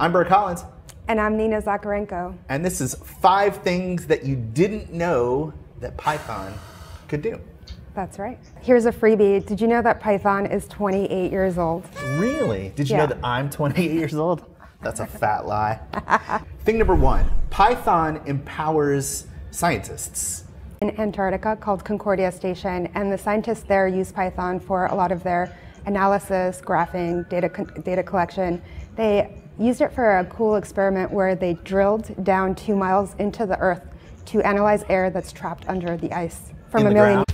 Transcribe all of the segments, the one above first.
I'm Burke Holland, And I'm Nina Zakharenko. and this is five things that you didn't know that Python could do. That's right. Here's a freebie. Did you know that Python is 28 years old? Really? Did you Yeah. know that I'm 28 years old? That's a fat lie. Thing number one Python empowers scientists. In Antarctica called Concordia Station, and the scientists there use Python for a lot of their analysis, graphing, data, data collection. They used it for a cool experiment where they drilled down two miles into the earth to analyze air that's trapped under the ice from In a million ground?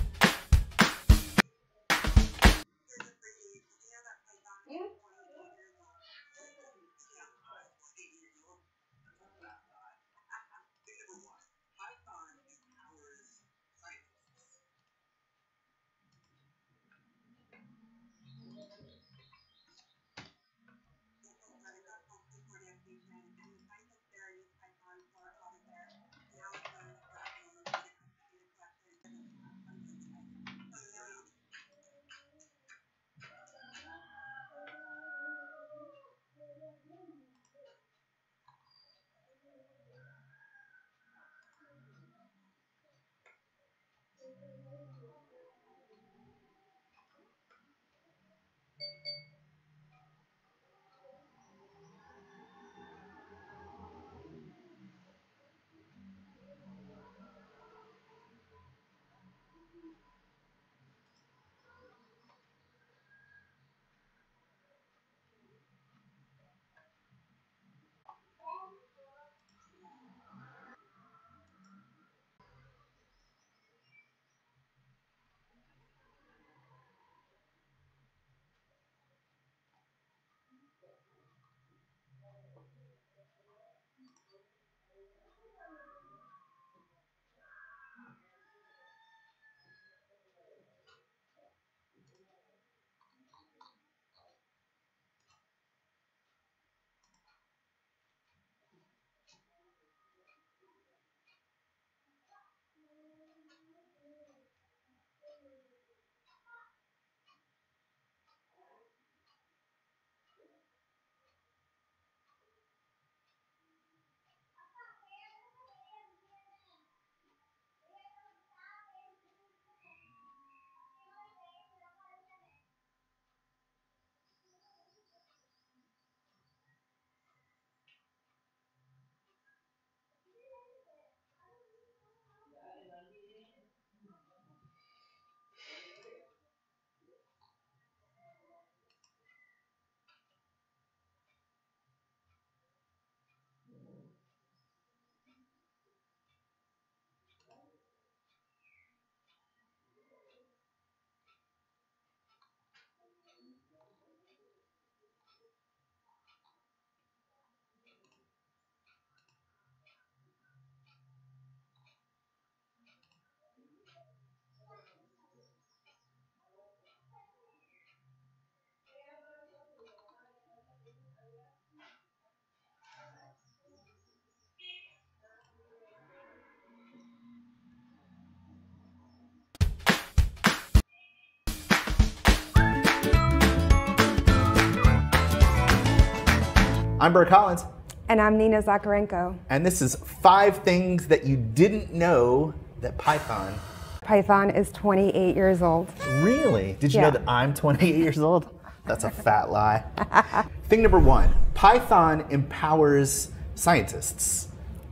I'm Burke Holland, And I'm Nina Zakharenko. and this is five things that you didn't know that Python. Python is 28 years old. Really? Did you Yeah. know that I'm 28 years old? That's a fat lie. Thing number one Python empowers scientists.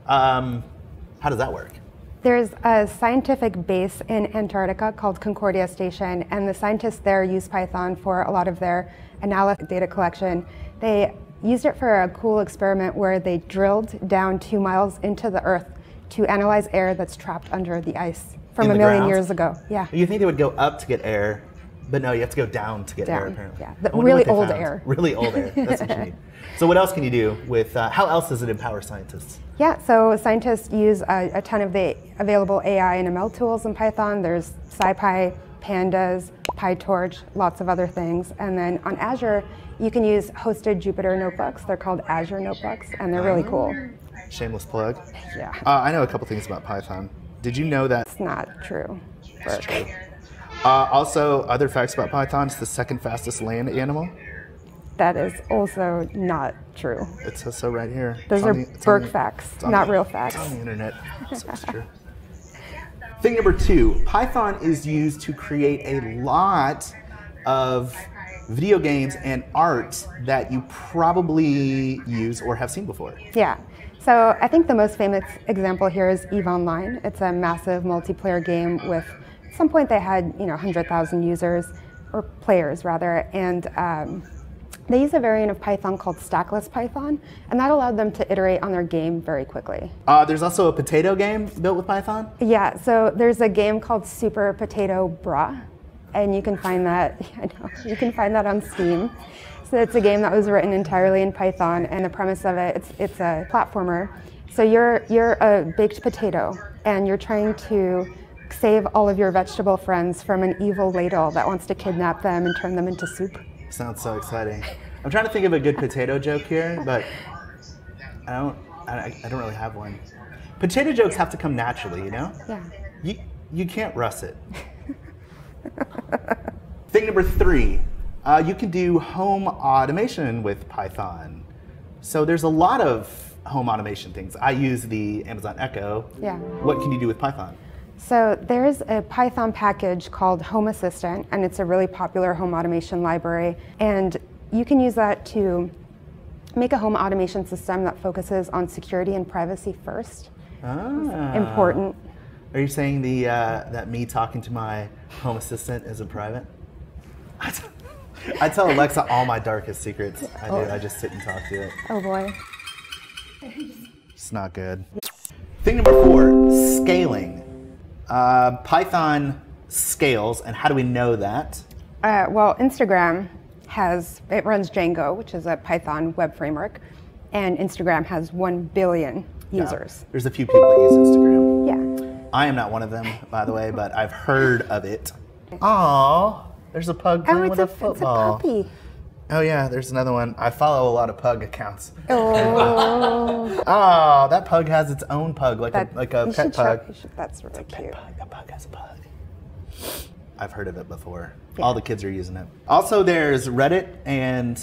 Um, how does that work? There's a scientific base in Antarctica called Concordia Station, and the scientists there use Python for a lot of their analysis data collection. They used it for a cool experiment where they drilled down two miles into the earth to analyze air that's trapped under the ice from In a million ground? years ago. Yeah. You think they would go up to get air, but no, you have to go down to get air, apparently. yeah. The really old found. air. Really old air. That's what you need. So, what else can you do with, uh, how else does it empower scientists? Yeah, so scientists use a, a ton of the available AI and ML tools in Python. There's SciPy, Pandas, PyTorch, lots of other things. And then on Azure, you can use hosted Jupyter notebooks. They're called Azure notebooks, and they're really cool. Shameless plug. Yeah, Uh, I know a couple things about Python. Did you know that? it's not true. But Uh, also, other facts about Python, it's the second fastest land animal. That is also not true. It says so right here. Those It's are the- Burke the- facts, not the- real It's facts. on the internet. So it's true. Thing number two Python is used to create a lot of video games and art that you probably use or have seen before. Yeah. So I think the most famous example here is EVE Online. It's a massive multiplayer game with, at some point they had, you know, 100,000 users, or players rather, and um, they use a variant of Python called stackless Python, and that allowed them to iterate on their game very quickly. Uh, there's also a potato game built with Python. Yeah, so there's a game called Super Potato Bruh, and you can find that. I know you can find that on Steam. So it's a game that was written entirely in Python, and the premise of it, it's, it's a platformer. So you're you're a baked potato, and you're trying to save all of your vegetable friends from an evil ladle that wants to kidnap them and turn them into soup. Sounds so exciting. I'm trying to think of a good potato joke here, but I don't. I, I don't really have one. Potato jokes have to come naturally, you know. Yeah. You you can't rush it. Thing number three, uh, you can do home automation with Python. So there's a lot of home automation things. I use the Amazon Echo. Yeah. What can you do with Python? So there's a Python package called Home Assistant, and it's a really popular home automation library. And you can use that to make a home automation system that focuses on security and privacy first. Ah. Important. Are you saying the uh, that me talking to my home assistant isn't private? I t- I tell Alexa all my darkest secrets. I do. I just sit and talk to it. Oh boy. It's not good. Thing number four: scaling. Uh, Python scales, and how do we know that? Uh, well, Instagram has, it runs Django, which is a Python web framework, and Instagram has 1 billion users. There's a few people that use Instagram. Yeah. I am not one of them, by the way, but I've heard of it. Aww, there's a pug Oh, playing it's with a, a it's a puppy. Oh yeah, there's another one. I follow a lot of pug accounts. Oh, Oh, that pug has its own pug, like that, a like a pet pug. you should- that's really cute. Pug, pug has a pug. I've heard of it before. All the kids are using it. Also, there's Reddit and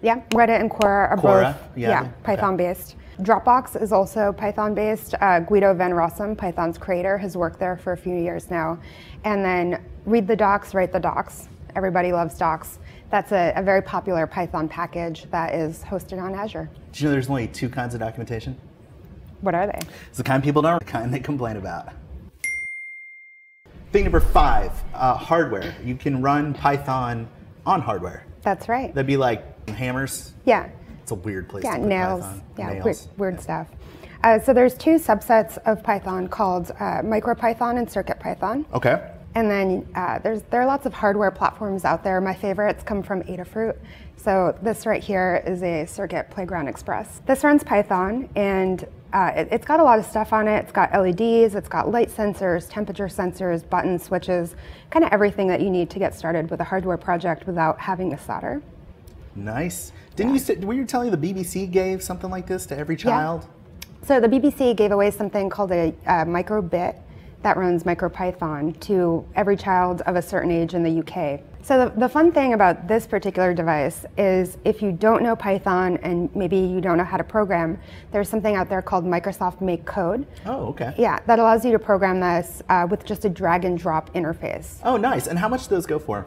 Yeah, Reddit and Quora are Quora, both yeah, yeah, okay. Python based. Dropbox is also Python based. Uh, Guido Van Rossum, Python's creator, has worked there for a few years now. And then read the docs, write the docs. Everybody loves docs. That's a, a very popular Python package that is hosted on Azure. do you know there's only two kinds of documentation? What are they? It's the kind people don't, the kind they complain about. Thing number five, uh, hardware. You can run Python on hardware. That's right. That'd be like hammers. Yeah. It's a weird place Yeah, nails. Python. Yeah, Nails. weird, weird stuff. Uh, so there's two subsets of Python called uh, MicroPython and CircuitPython. Okay. And then uh, there's there are lots of hardware platforms out there. My favorites come from Adafruit. So this right here is a Circuit Playground Express. This runs Python, and uh, it, has got a lot of stuff on it. It's got LEDs, it's got light sensors, temperature sensors, button switches, kind of everything that you need to get started with a hardware project without having to solder. Nice. Didn't you say, were you telling the BBC gave something like this to every child? Yeah. So the BBC gave away something called a, uh microbit that runs MicroPython to every child of a certain age in the UK. So the, the fun thing about this particular device is if you don't know Python and maybe you don't know how to program, there's something out there called Microsoft Make Code. Oh, okay. Yeah, that allows you to program this uh, with just a drag and drop interface. Oh, nice. And how much do those go for?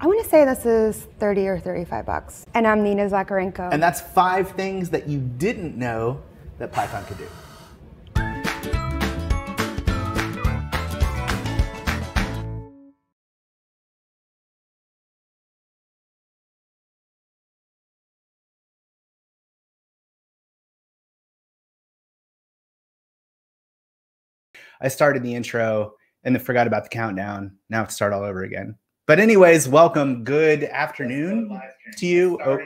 I want to say this is 30 or 35 bucks. And I'm Nina Zakharenko. And that's five things that you didn't know that Python could do. I started the intro and then forgot about the countdown. Now I have to start all over again. But anyways, welcome. Good afternoon to you. Oh,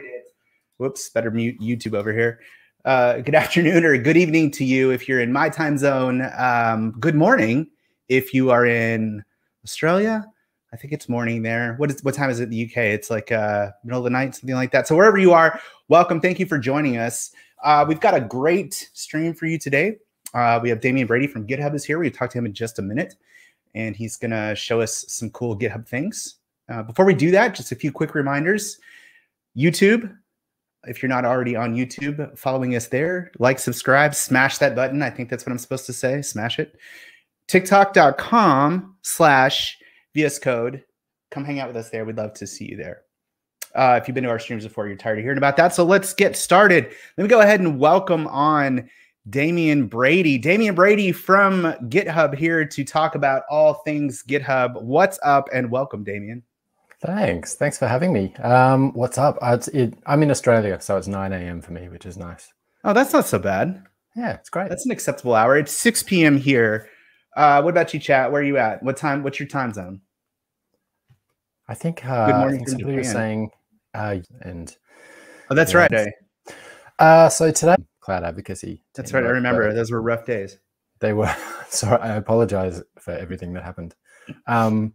whoops, better mute YouTube over here. Uh, good afternoon or good evening to you if you're in my time zone. Um, good morning if you are in Australia. I think it's morning there. What is what time is it in the UK? It's like uh, middle of the night, something like that. So wherever you are, welcome. Thank you for joining us. Uh, we've got a great stream for you today. Uh, we have Damian Brady from GitHub is here. We'll talk to him in just a minute, and he's going to show us some cool GitHub things. Uh, before we do that, just a few quick reminders. YouTube. If you're not already on YouTube, following us there, like, subscribe, smash that button. I think that's what I'm supposed to say. Smash it. TikTok.com slash VS Code. Come hang out with us there. We'd love to see you there. Uh, if you've been to our streams before, you're tired of hearing about that. So let's get started. Let me go ahead and welcome on Damian Brady. Damian Brady from GitHub here to talk about all things GitHub. What's up and welcome, Damian. Thanks. Thanks for having me. Um, what's up? It, I'm in Australia, so it's 9 a.m. for me, which is nice. Oh, that's not so bad. Yeah, it's great. That's an acceptable hour. It's 6 p.m. here. Uh, what about you, chat? Where are you at? What time? What's your time zone? I think, uh, Good morning I think somebody was saying, uh, and oh, that's right. Eh? Uh, so today cloud advocacy. That's right. I remember those were rough days. They were. Sorry, I apologize for everything that happened. Um,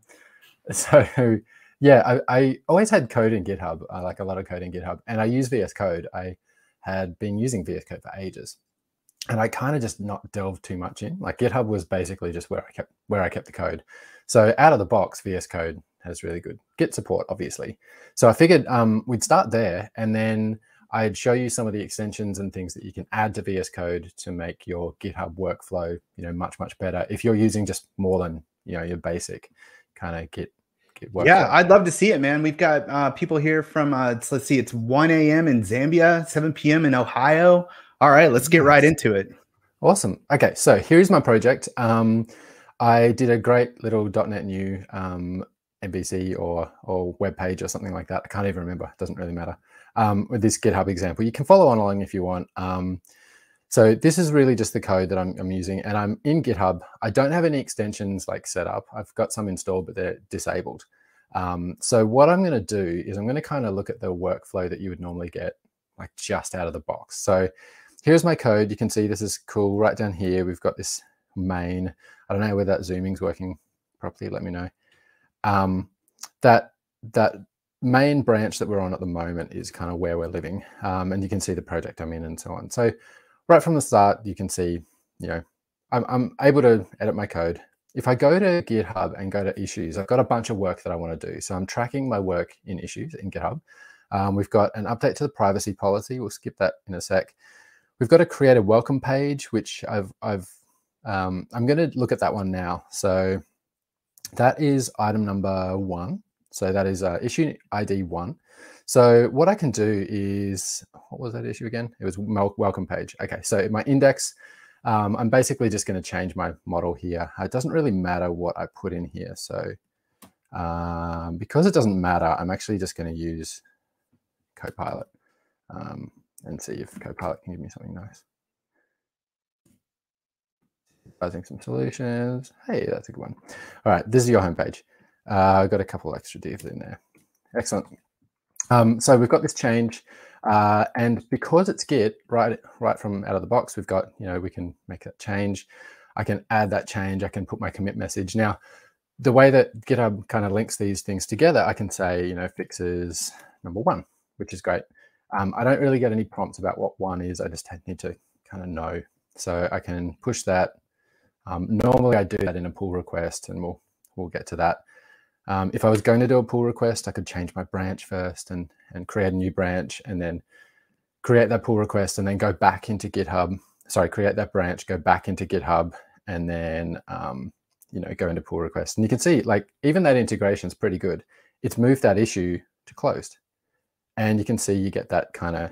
so yeah, I, I, always had code in GitHub. I like a lot of code in GitHub, and I use VS Code. I had been using VS Code for ages, and I kind of just not delved too much in. Like GitHub was basically just where I kept where I kept the code. So out of the box, VS Code has really good Git support, obviously. So I figured um, we'd start there, and then I'd show you some of the extensions and things that you can add to VS Code to make your GitHub workflow, you know, much much better. If you're using just more than you know your basic kind of Git. Git workflow. Yeah, I'd love to see it, man. We've got uh, people here from uh, let's see, it's 1 a.m. in Zambia, 7 p.m. in Ohio. All right, let's get right into it. Awesome. Okay, so here's my project. Um, I did a great little .NET new um, MVC or or web page or something like that. I can't even remember. It doesn't really matter um, with this GitHub example. You can follow on along if you want. Um, so this is really just the code that I'm, I'm, using and I'm in GitHub. I don't have any extensions like set up. I've got some installed, but they're disabled. Um, so what I'm going to do is I'm going to kind of look at the workflow that you would normally get like just out of the box. So here's my code. You can see this is cool right down here. We've got this main. I don't know whether that zooming's working properly. Let me know. Um, that that main branch that we're on at the moment is kind of where we're living. Um, and you can see the project I'm in and so on. So right from the start, you can see, you know, I'm, I'm able to edit my code. If I go to GitHub and go to issues, I've got a bunch of work that I want to do. So I'm tracking my work in issues in GitHub. Um, we've got an update to the privacy policy. We'll skip that in a sec. We've got to create a welcome page, which I've, I've um, I'm going to look at that one now. So that is item number one. So that is uh, issue ID one. So what I can do is, what was that issue again? It was welcome page. Okay, so my index, um, I'm basically just going to change my model here. It doesn't really matter what I put in here. So um, because it doesn't matter, I'm actually just going to use Copilot um, and see if Copilot can give me something nice. Using some solutions. Hey, that's a good one. All right, this is your homepage. Uh, got a couple extra divs in there. Excellent. Um, so we've got this change, uh, and because it's Git right right from out of the box, we've got you know we can make that change. I can add that change. I can put my commit message. Now, the way that GitHub kind of links these things together, I can say you know fixes number one, which is great. Um, I don't really get any prompts about what one is. I just need to kind of know. So I can push that. Um, normally I do that in a pull request, and we'll we'll get to that. Um, if I was going to do a pull request, I could change my branch first and, and create a new branch and then create that pull request and then go back into GitHub. Sorry, create that branch, go back into GitHub and then, um, you know, go into pull request. And you can see like even that integration is pretty good. It's moved that issue to closed. And you can see you get that kind of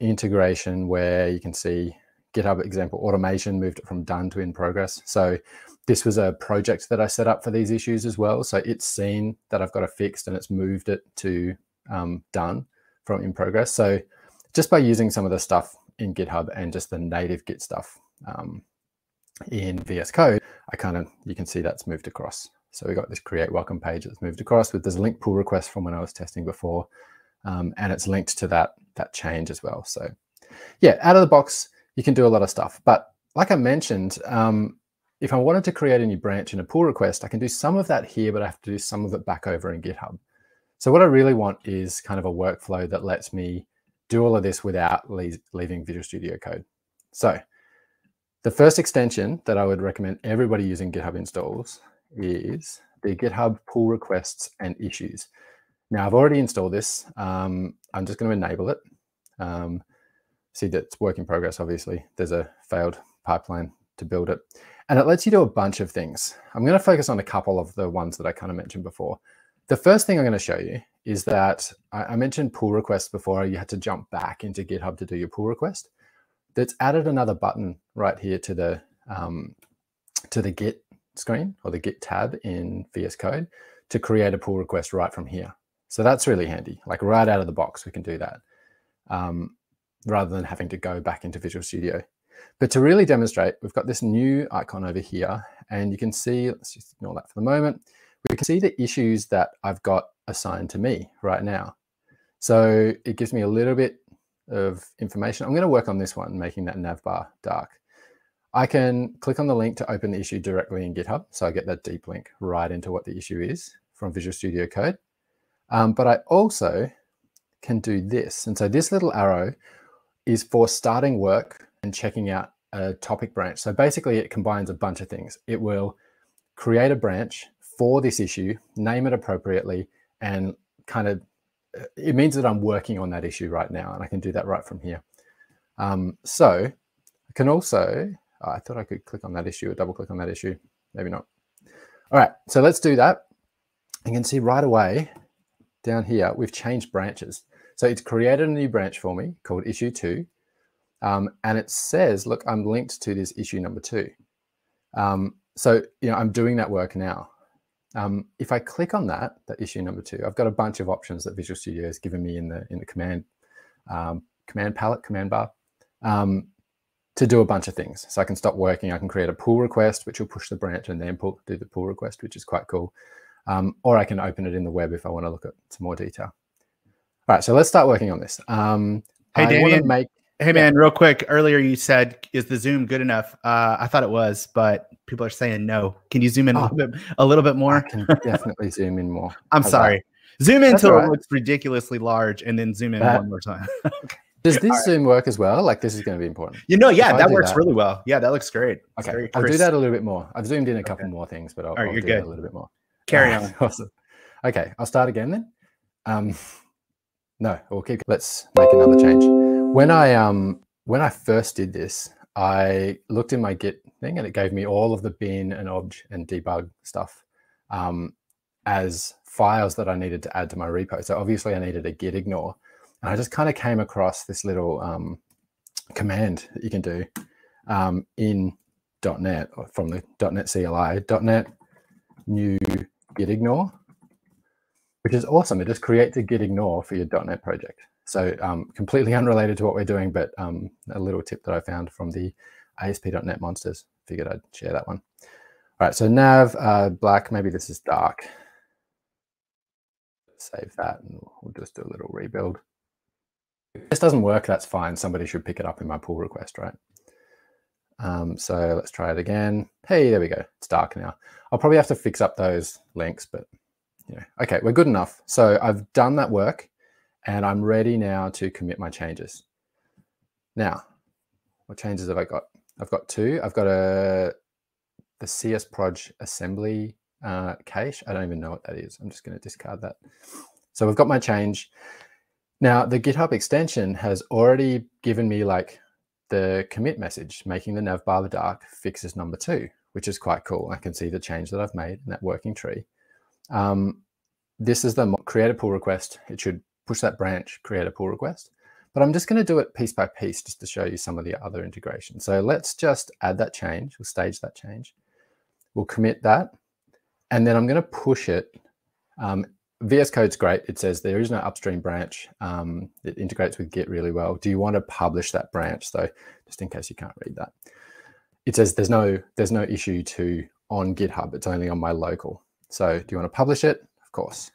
integration where you can see GitHub example automation moved it from done to in progress. So this was a project that I set up for these issues as well. So it's seen that I've got it fixed and it's moved it to um, done from in progress. So just by using some of the stuff in GitHub and just the native Git stuff um, in VS Code, I kind of, you can see that's moved across. So we got this create welcome page that's moved across with this link pull request from when I was testing before. Um, and it's linked to that, that change as well. So yeah, out of the box, you can do a lot of stuff. But like I mentioned, um, if I wanted to create a new branch in a pull request, I can do some of that here, but I have to do some of it back over in GitHub. So what I really want is kind of a workflow that lets me do all of this without leaving Visual Studio Code. So the first extension that I would recommend everybody using GitHub installs is the GitHub pull requests and issues. Now I've already installed this. Um, I'm just going to enable it. Um, see that it's work in progress, obviously. There's a failed pipeline to build it. And it lets you do a bunch of things. I'm going to focus on a couple of the ones that I kind of mentioned before. The first thing I'm going to show you is that I, I mentioned pull requests before. You had to jump back into GitHub to do your pull request. That's added another button right here to the um, to the Git screen or the Git tab in VS Code to create a pull request right from here. So that's really handy. Like right out of the box, we can do that um, rather than having to go back into Visual Studio. But to really demonstrate, we've got this new icon over here, and you can see, let's just ignore that for the moment. We can see the issues that I've got assigned to me right now. So it gives me a little bit of information. I'm going to work on this one, making that navbar dark. I can click on the link to open the issue directly in GitHub. So I get that deep link right into what the issue is from Visual Studio Code. Um, but I also can do this. And so this little arrow is for starting work and checking out a topic branch. So basically it combines a bunch of things. It will create a branch for this issue, name it appropriately, and kind of, it means that I'm working on that issue right now. And I can do that right from here. Um, so I can also, oh, I thought I could click on that issue or double click on that issue. Maybe not. All right, so let's do that. You can see right away down here, we've changed branches. So it's created a new branch for me called issue two. Um, and it says, look, I'm linked to this issue number two. Um, so, you know, I'm doing that work now. Um, if I click on that, that issue number two, I've got a bunch of options that Visual Studio has given me in the in the command um, command palette, command bar, um, to do a bunch of things. So I can stop working. I can create a pull request, which will push the branch and then pull, do the pull request, which is quite cool. Um, or I can open it in the web if I want to look at some more detail. All right, so let's start working on this. Um, hey, Damian, make, hey man, real quick. Earlier you said, "Is the zoom good enough?" Uh, I thought it was, but people are saying no. Can you zoom in oh, a, little bit, a little bit more? I can definitely zoom in more. I'm How's sorry. That? Zoom in until right. it looks ridiculously large, and then zoom in that, one more time. okay. Does this right. zoom work as well? Like this is going to be important. You know, yeah, that works that, really well. Yeah, that looks great. Okay, I'll do that a little bit more. I've zoomed in a couple okay. more things, but I'll, right, I'll do good. a little bit more. Carry on. awesome. Okay, I'll start again then. Um, no, keep. Let's make another change. When I um when I first did this, I looked in my Git thing and it gave me all of the bin and obj and debug stuff um, as files that I needed to add to my repo. So obviously I needed a git ignore. And I just kind of came across this little um, command that you can do um, in .NET or from the .NET CLI, .NET new git ignore which is awesome. It just creates a git ignore for your .NET project. So um, completely unrelated to what we're doing, but um, a little tip that I found from the ASP.NET monsters. Figured I'd share that one. All right, so nav uh, black, maybe this is dark. Save that and we'll just do a little rebuild. If this doesn't work, that's fine. Somebody should pick it up in my pull request, right? Um, so let's try it again. Hey, there we go. It's dark now. I'll probably have to fix up those links, but yeah. Okay, we're good enough. So I've done that work and I'm ready now to commit my changes. Now, what changes have I got? I've got two. I've got a the CS Proj assembly uh, cache. I don't even know what that is. I'm just going to discard that. So we've got my change. Now the GitHub extension has already given me like the commit message, making the nav bar the dark fixes number two, which is quite cool. I can see the change that I've made in that working tree. Um, this is the create a pull request. It should push that branch, create a pull request. But I'm just going to do it piece by piece just to show you some of the other integration. So let's just add that change. We'll stage that change. We'll commit that. And then I'm going to push it. Um, VS Code's great. It says there is no upstream branch. Um, it integrates with Git really well. Do you want to publish that branch? though? just in case you can't read that. It says there's no there's no issue to on GitHub. It's only on my local. So do you want to publish it? Of course.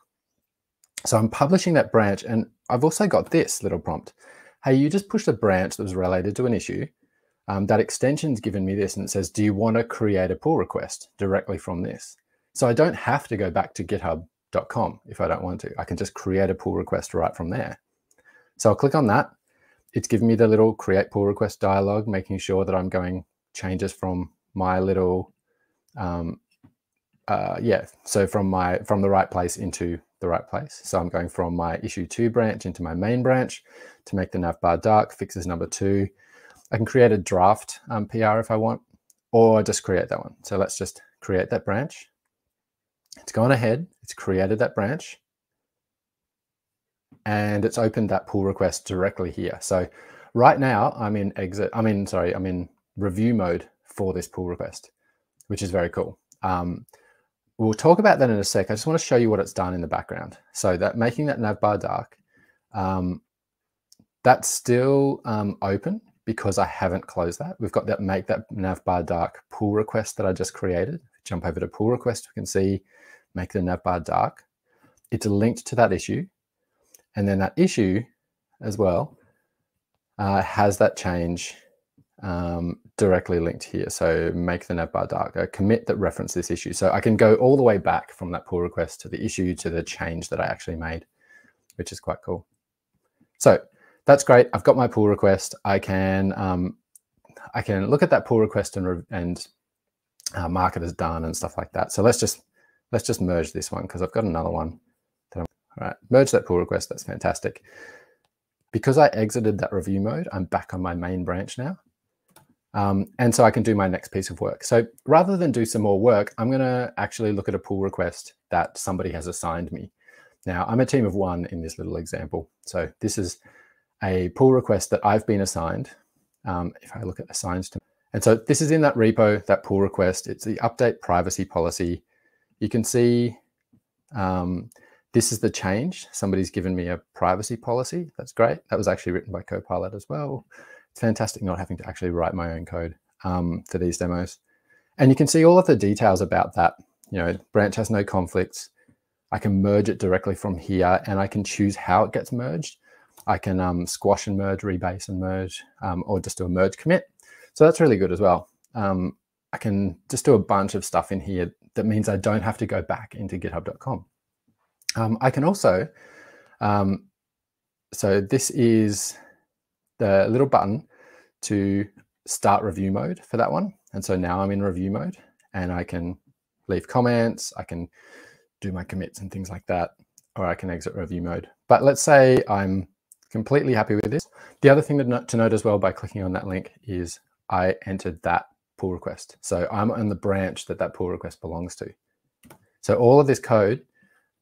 So I'm publishing that branch and I've also got this little prompt. Hey, you just pushed a branch that was related to an issue. Um, that extension's given me this and it says, do you want to create a pull request directly from this? So I don't have to go back to github.com if I don't want to. I can just create a pull request right from there. So I'll click on that. It's giving me the little create pull request dialog, making sure that I'm going changes from my little um, uh, yeah, so from my from the right place into the right place. So I'm going from my issue two branch into my main branch to make the navbar dark, fixes number two. I can create a draft um, PR if I want, or just create that one. So let's just create that branch. It's gone ahead, it's created that branch, and it's opened that pull request directly here. So right now I'm in exit, I'm in, sorry, I'm in review mode for this pull request, which is very cool. Um, we'll talk about that in a sec. I just want to show you what it's done in the background. So that making that nav bar dark, um, that's still um, open because I haven't closed that. We've got that make that nav bar dark pull request that I just created. Jump over to pull request, we can see make the nav bar dark. It's linked to that issue. And then that issue as well uh, has that change um, directly linked here. So make the navbar dark, a commit that reference this issue. So I can go all the way back from that pull request to the issue to the change that I actually made, which is quite cool. So that's great. I've got my pull request. I can um, I can look at that pull request and and uh, mark it as done and stuff like that. So let's just let's just merge this one because I've got another one. All right, merge that pull request. That's fantastic. Because I exited that review mode, I'm back on my main branch now. Um, and so I can do my next piece of work. So rather than do some more work, I'm going to actually look at a pull request that somebody has assigned me. Now, I'm a team of one in this little example. So this is a pull request that I've been assigned. Um, if I look at assigns to, and so this is in that repo, that pull request. It's the update privacy policy. You can see um, this is the change. Somebody's given me a privacy policy. That's great. That was actually written by Copilot as well. It's fantastic not having to actually write my own code um, for these demos. And you can see all of the details about that. You know, branch has no conflicts. I can merge it directly from here and I can choose how it gets merged. I can um, squash and merge, rebase and merge, um, or just do a merge commit. So that's really good as well. Um, I can just do a bunch of stuff in here that means I don't have to go back into github.com. Um, I can also, um, so this is the little button to start review mode for that one. And so now I'm in review mode and I can leave comments, I can do my commits and things like that, or I can exit review mode. But let's say I'm completely happy with this. The other thing to note, as well by clicking on that link is I entered that pull request. So I'm on the branch that that pull request belongs to. So all of this code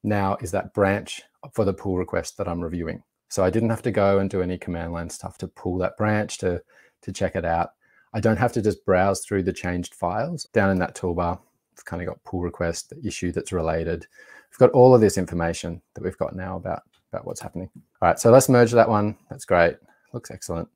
now is that branch for the pull request that I'm reviewing. So I didn't have to go and do any command line stuff to pull that branch to, to check it out. I don't have to just browse through the changed files. Down in that toolbar, I've kind of got pull request, the issue that's related. We've got all of this information that we've got now about about what's happening. All right, so let's merge that one. That's great. Looks excellent.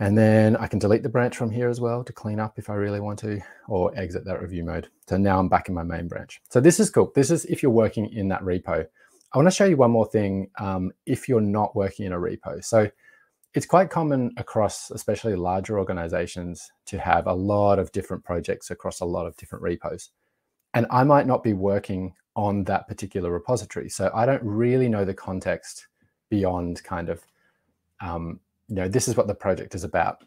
And then I can delete the branch from here as well to clean up if I really want to, or exit that review mode. So now I'm back in my main branch. So this is cool. This is if you're working in that repo. I want to show you one more thing um, if you're not working in a repo. So it's quite common across, especially larger organizations, to have a lot of different projects across a lot of different repos. And I might not be working on that particular repository. So I don't really know the context beyond kind of, um, you know, this is what the project is about.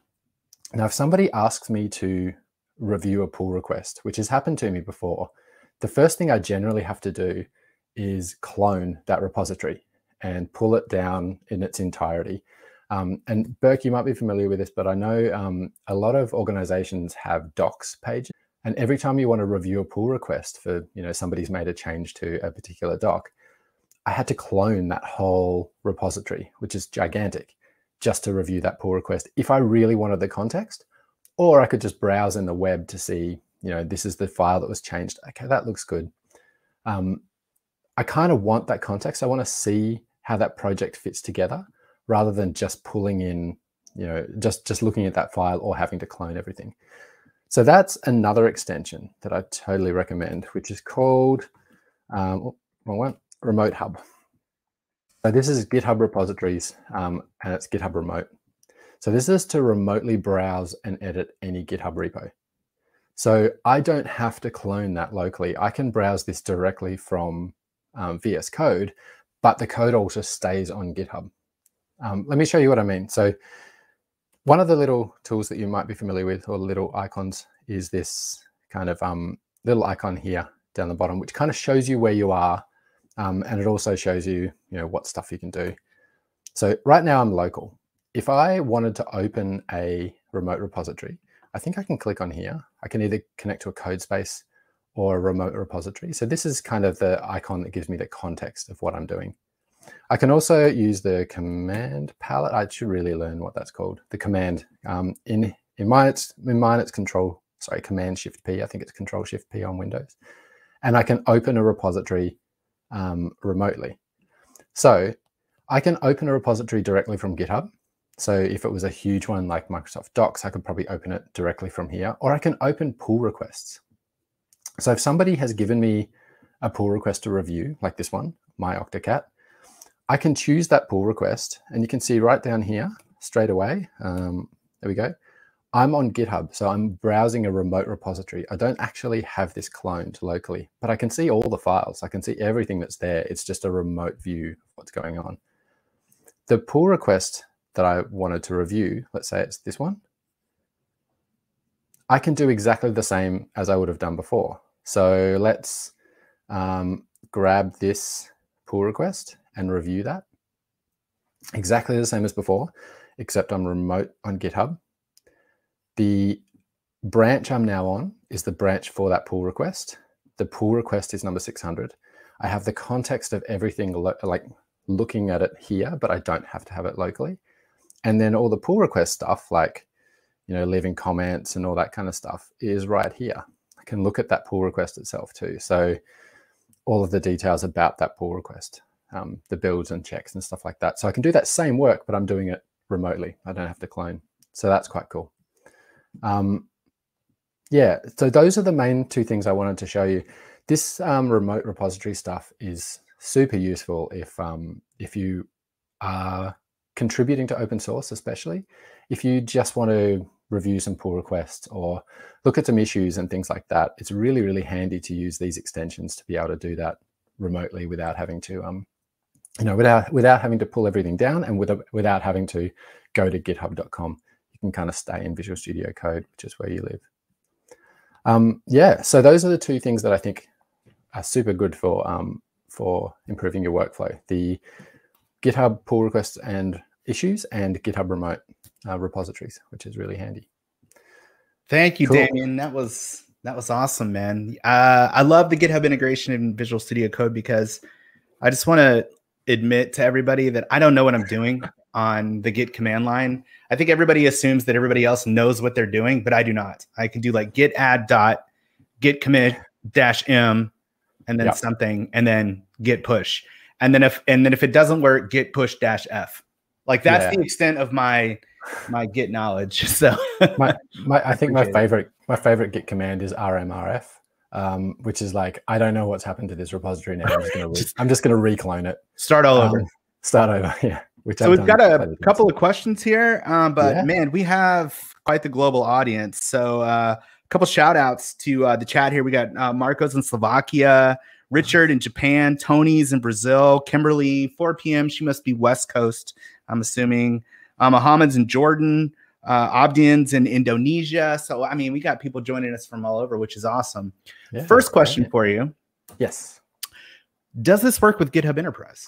Now, if somebody asks me to review a pull request, which has happened to me before, the first thing I generally have to do is clone that repository and pull it down in its entirety. Um, and Burke, you might be familiar with this, but I know um, a lot of organizations have docs pages. And every time you want to review a pull request for, you know, somebody's made a change to a particular doc, I had to clone that whole repository, which is gigantic, just to review that pull request if I really wanted the context. Or I could just browse in the web to see, you know, this is the file that was changed. Okay, that looks good. Um, I kind of want that context. I want to see how that project fits together rather than just pulling in, you know, just just looking at that file or having to clone everything. So that's another extension that I totally recommend, which is called um, one, Remote Hub. So this is GitHub repositories um, and it's GitHub Remote. So this is to remotely browse and edit any GitHub repo. So I don't have to clone that locally. I can browse this directly from um, VS Code, but the code also stays on GitHub. Um, let me show you what I mean. So one of the little tools that you might be familiar with or little icons is this kind of um, little icon here down the bottom, which kind of shows you where you are Um, and it also shows you, you know, what stuff you can do. So right now I'm local. If I wanted to open a remote repository, I think I can click on here. I can either connect to a code space or a remote repository. So this is kind of the icon that gives me the context of what I'm doing. I can also use the command palette. I should really learn what that's called. The command um, in in mine it's in mine it's control sorry command shift p. I think it's control shift p on Windows, and I can open a repository um, remotely. So I can open a repository directly from GitHub. So if it was a huge one like Microsoft Docs, I could probably open it directly from here, or I can open pull requests. So if somebody has given me a pull request to review, like this one, my Octocat, I can choose that pull request and you can see right down here straight away. Um, there we go. I'm on GitHub, so I'm browsing a remote repository. I don't actually have this cloned locally, but I can see all the files. I can see everything that's there. It's just a remote view of what's going on. The pull request that I wanted to review, let's say it's this one, I can do exactly the same as I would have done before. So let's um, grab this pull request and review that. Exactly the same as before, except I'm remote on GitHub. The branch I'm now on is the branch for that pull request. The pull request is number 600. I have the context of everything like looking at it here, but I don't have to have it locally. And then all the pull request stuff, like you know, leaving comments and all that kind of stuff, is right here. Can look at that pull request itself too. So all of the details about that pull request um, the builds and checks and stuff like that. So I can do that same work, but I'm doing it remotely. I don't have to clone. So that's quite cool. Um, yeah, so those are the main two things I wanted to show you. This um, remote repository stuff is super useful if um, if you are contributing to open source, especially if you just want to review some pull requests or look at some issues and things like that. It's really, really handy to use these extensions to be able to do that remotely without having to um, you know, without without having to pull everything down and with, without having to go to github.com, you can kind of stay in Visual Studio Code, which is where you live. Um, yeah, so those are the two things that I think are super good for um, for improving your workflow: the GitHub pull requests and issues, and GitHub remote uh, repositories, which is really handy. Thank you, cool. Damian. That was that was awesome, man. Uh, I love the GitHub integration in Visual Studio Code because I just want to admit to everybody that I don't know what I'm doing on the git command line. I think everybody assumes that everybody else knows what they're doing, but I do not. I can do like git add dot git commit dash m and then yep. something and then git push. And then if and then if it doesn't work, git push dash f. Like that's yeah. the extent of my my git knowledge. So my, my I think my favorite my favorite git command is rmrf um, which is like I don't know what's happened to this repository now. I'm just gonna re- I'm just gonna reclone it. Start all um, over. Start over. Yeah. Which so I've we've got a couple of questions here, um, but yeah. man, we have quite the global audience. So uh, a couple shout outs to uh, the chat here. We got uh, Marcos in Slovakia, Richard in Japan, Tony's in Brazil, Kimberly 4 p.m. She must be West Coast. I'm assuming. Uh, Muhammad's in Jordan uh, Abdians in Indonesia. So, I mean, we got people joining us from all over, which is awesome. Yeah, First question right. for you. Yes. Does this work with GitHub Enterprise?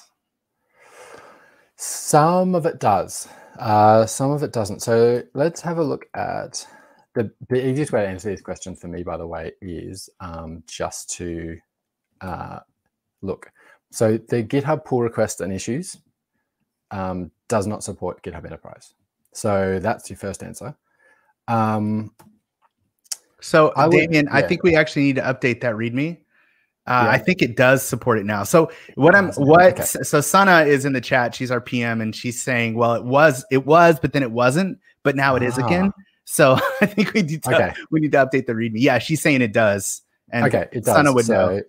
Some of it does. Uh, some of it doesn't. So let's have a look at the, the easiest way to answer these questions for me, by the way, is um, just to uh, look. So the GitHub pull request and issues um, does not support GitHub Enterprise. So that's your first answer. Um, so I Damian, yeah. I think we actually need to update that README. Uh, yeah. I think it does support it now. So what I'm what okay. so Sana is in the chat. She's our PM and she's saying, well, it was it was, but then it wasn't, but now it is again. Ah. So I think we need to okay. we need to update the README. Yeah, she's saying it does. And okay, it does. Sana would so, know.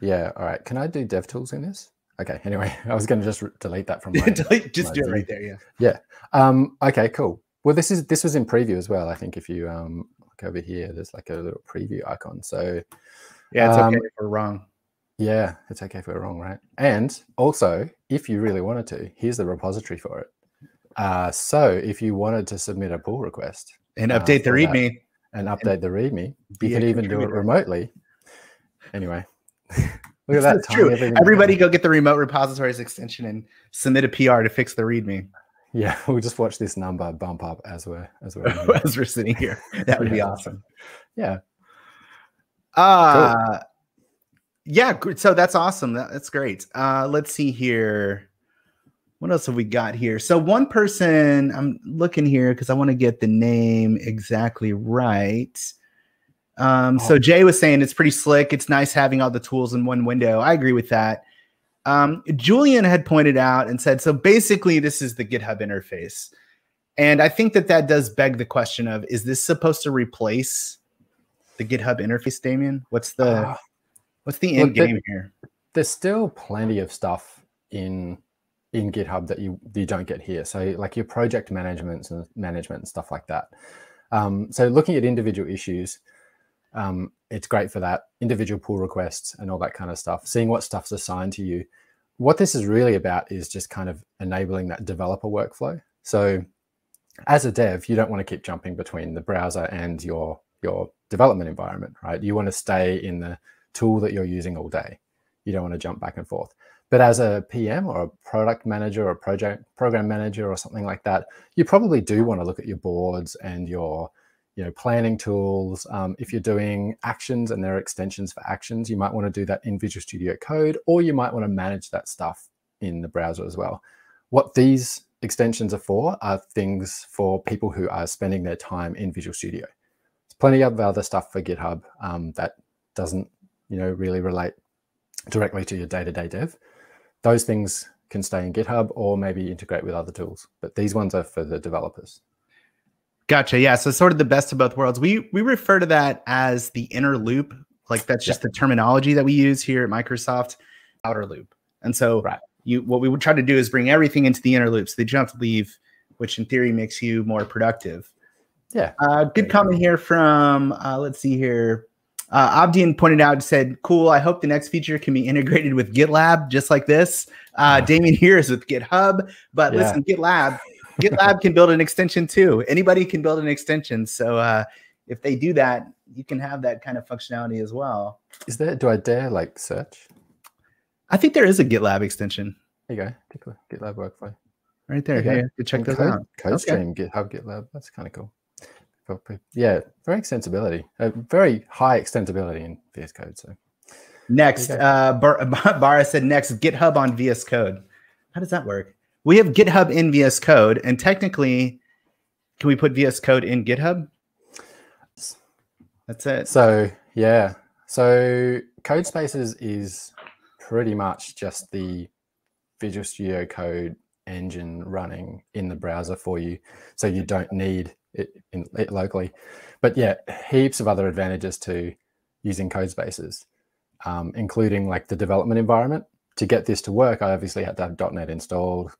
Yeah. All right. Can I do DevTools in this? Okay. Anyway, I was going to just delete that from my, delete, just my do it right there. Yeah. Yeah. Um, okay. Cool. Well, this is this was in preview as well. I think if you um, look over here, there's like a little preview icon. So yeah, it's um, okay if we're wrong. Yeah, it's okay if we're wrong, right? And also, if you really wanted to, here's the repository for it. Uh, so if you wanted to submit a pull request and uh, update the README and update and the README, you could even do it remotely. Anyway. Look at that. That's true. Everybody go get the remote repositories extension and submit a PR to fix the README. Yeah, we'll just watch this number bump up as we're as we're as we're sitting here. That would be awesome. Yeah. Uh cool. yeah, so that's awesome. That, that's great. Uh let's see here. What else have we got here? So one person I'm looking here because I want to get the name exactly right. Um, so oh. Jay was saying it's pretty slick. It's nice having all the tools in one window. I agree with that. Um, Julian had pointed out and said, so basically, this is the GitHub interface. And I think that that does beg the question of, is this supposed to replace the GitHub interface, Damian? What's the uh, what's the end game here? There's still plenty of stuff in in GitHub that you you don't get here. So like your project management and management and stuff like that. Um, so looking at individual issues, um, it's great for that individual pull requests and all that kind of stuff. Seeing what stuff's assigned to you. What this is really about is just kind of enabling that developer workflow. So as a dev, you don't want to keep jumping between the browser and your your development environment, right? You want to stay in the tool that you're using all day. You don't want to jump back and forth. But as a PM or a product manager or a project program manager or something like that, you probably do want to look at your boards and your you know planning tools. Um, if you're doing actions and there are extensions for actions, you might want to do that in Visual Studio Code, or you might want to manage that stuff in the browser as well. What these extensions are for are things for people who are spending their time in Visual Studio. There's plenty of other stuff for GitHub um, that doesn't you know really relate directly to your day-to-day dev those things can stay in GitHub or maybe integrate with other tools. But these ones are for the developers. Gotcha. Yeah. So sort of the best of both worlds. We we refer to that as the inner loop. Like that's just yeah. the terminology that we use here at Microsoft, outer loop. And so right. you what we would try to do is bring everything into the inner loop so that you don't have to leave, which in theory makes you more productive. Yeah. Uh, good comment here from uh, let's see here. Uh, Abdian pointed out, said, "Cool. I hope the next feature can be integrated with GitLab, just like this." Uh, Damian here is with GitHub, but yeah. listen, GitLab, GitLab can build an extension too. Anybody can build an extension. So uh, if they do that, you can have that kind of functionality as well. Is there? Do I dare like search? I think there is a GitLab extension. There you go. Take a GitLab workflow. Right there. Hey, check those code, out. CodeStream, okay. GitHub, GitLab. That's kind of cool yeah, very extensibility, uh, very high extensibility in VS Code. So next, uh, Bar- Bara said next GitHub on VS Code. How does that work? We have GitHub in VS Code, and technically, can we put VS Code in GitHub? That's it. So yeah, so Code Spaces is pretty much just the Visual Studio Code engine running in the browser for you, so you don't need it, in, it locally. But yeah, heaps of other advantages to using code spaces, um, including like the development environment. To get this to work, I obviously had to have .NET installed.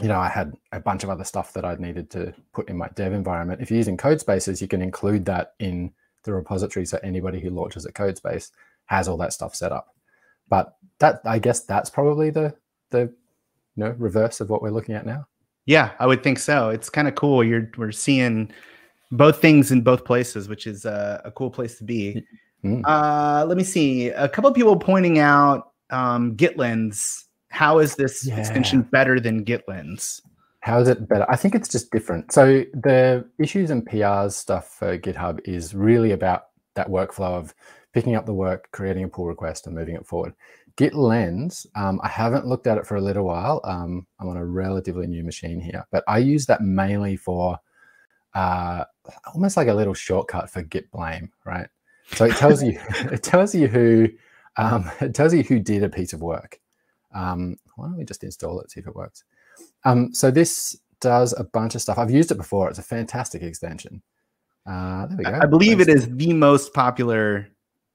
You know, I had a bunch of other stuff that I needed to put in my dev environment. If you're using code spaces, you can include that in the repository so anybody who launches a code space has all that stuff set up. But that I guess that's probably the the you know reverse of what we're looking at now. Yeah, I would think so. It's kind of cool. You're we're seeing both things in both places, which is uh, a cool place to be. Mm. Uh, let me see. A couple of people pointing out um, GitLens. How is this yeah. extension better than GitLens? How is it better? I think it's just different. So the issues and PRs stuff for GitHub is really about that workflow of picking up the work, creating a pull request, and moving it forward. GitLens, um, I haven't looked at it for a little while. Um, I'm on a relatively new machine here, but I use that mainly for uh, almost like a little shortcut for Git blame, right? So it tells you it tells you who um, it tells you who did a piece of work. Um, why don't we just install it see if it works? Um, so this does a bunch of stuff. I've used it before. It's a fantastic extension. Uh, there we go. I believe it is the most popular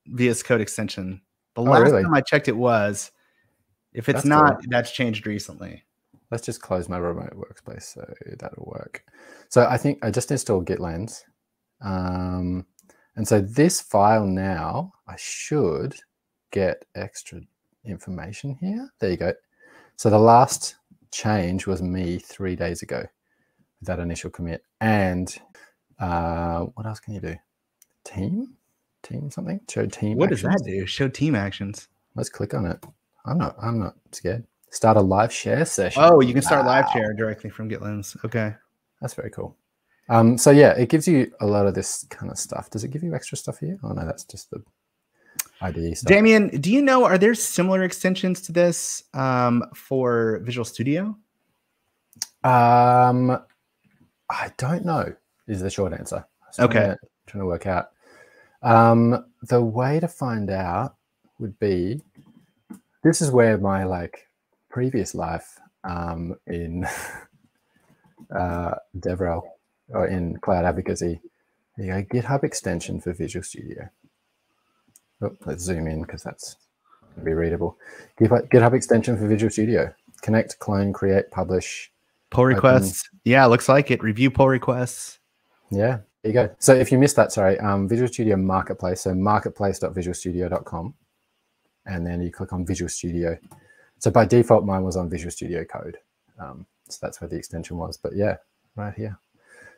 VS Code extension the oh, last really? time I checked, it was. If it's that's not, cool. that's changed recently. Let's just close my remote workspace so that'll work. So I think I just installed GitLens. Um, and so this file now, I should get extra information here. There you go. So the last change was me three days ago that initial commit. And uh, what else can you do? Team? team something? Show team. What actions. does that do? Show team actions. Let's click on it. I'm not. I'm not scared. Start a live share session. Oh, you can start Wow. live share directly from GitLens. Okay. That's very cool. Um, so yeah, it gives you a lot of this kind of stuff. Does it give you extra stuff here? Oh no, that's just the IDE stuff. Damian, do you know are there similar extensions to this um, for Visual Studio? Um, I don't know. Is the short answer. I was trying Okay. to- trying to work out. Um, the way to find out would be. This is where my like previous life um, in uh, DevRel or in cloud advocacy. You go, GitHub extension for Visual Studio. Oh, let's zoom in because that's gonna be readable. GitHub, GitHub extension for Visual Studio. Connect, clone, create, publish. Pull requests. Yeah, looks like it. Review pull requests. Yeah, there you go. So if you missed that, sorry, um, Visual Studio Marketplace. So marketplace.visualstudio.com. And then you click on Visual Studio. So by default, mine was on Visual Studio Code. Um, so that's where the extension was. But yeah, right here.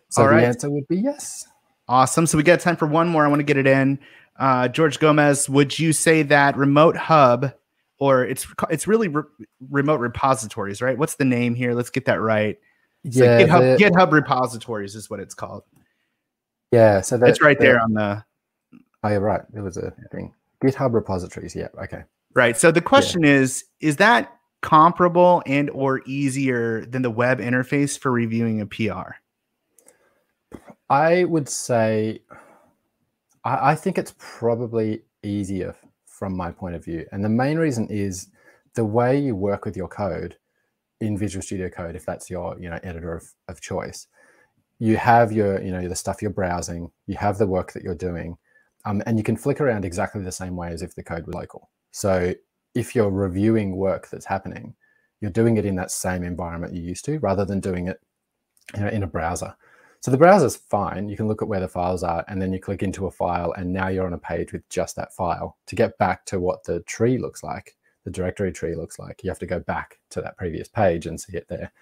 So All the right. answer would be yes. Awesome. So we got time for one more. I want to get it in. Uh, George Gomez, would you say that Remote Hub, or it's it's really re- remote repositories, right? What's the name here? Let's get that right. It's like yeah, GitHub, the- GitHub repositories is what it's called. yeah. So that, It's right the- there on the Oh, you're right. There was a thing. GitHub repositories. Yeah. Okay. right. So the question is: Is that comparable and or easier than the web interface for reviewing a PR? I would say, I, I think it's probably easier from my point of view. And the main reason is the way you work with your code in Visual Studio Code, if that's your you know editor of, of choice, you have your you know the stuff you're browsing, you have the work that you're doing, um, and you can flick around exactly the same way as if the code was local. So if you're reviewing work that's happening, you're doing it in that same environment you used to, rather than doing it you know, in a browser. So the browser's fine. You can look at where the files are, and then you click into a file, and now you're on a page with just that file. To get back to what the tree looks like, the directory tree looks like, you have to go back to that previous page and see it there.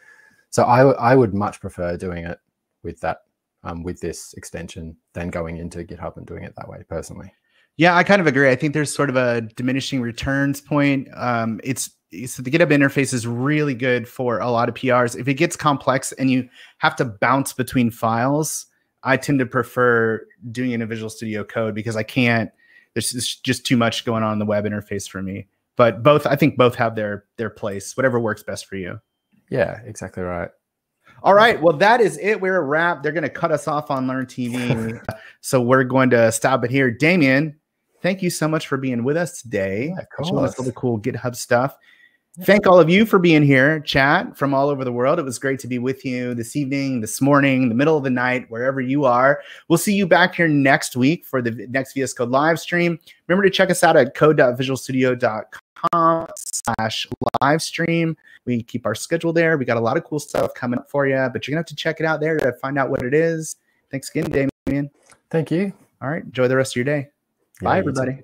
So I would much prefer doing it with that, um, with this extension, than going into GitHub and doing it that way. Personally, Yeah, I kind of agree. I think there's sort of a diminishing returns point. Um, it's, it's the GitHub interface is really good for a lot of PRs. If it gets complex and you have to bounce between files, I tend to prefer doing it in Visual Studio Code because I can't. There's just- just too much going on in the web interface for me. But both, I think, both have their their place. Whatever works best for you. yeah, exactly right. All right. Well, that is it. We're a wrap. They're going to cut us off on Learn TV. so we're going to stop it here. Damian, thank you so much for being with us today. Yeah, of us all course. the cool GitHub stuff. Thank all of you for being here, chat from all over the world. It was great to be with you this evening, this morning, the middle of the night, wherever you are. We'll see you back here next week for the next VS Code live stream. Remember to check us out at code.visualstudio.com slash live stream. We keep our schedule there. We got a lot of cool stuff coming up for you, but you're gonna have to check it out there to find out what it is. Thanks again, Damian. Thank you. All right, enjoy the rest of your day. Yeah, Bye, everybody.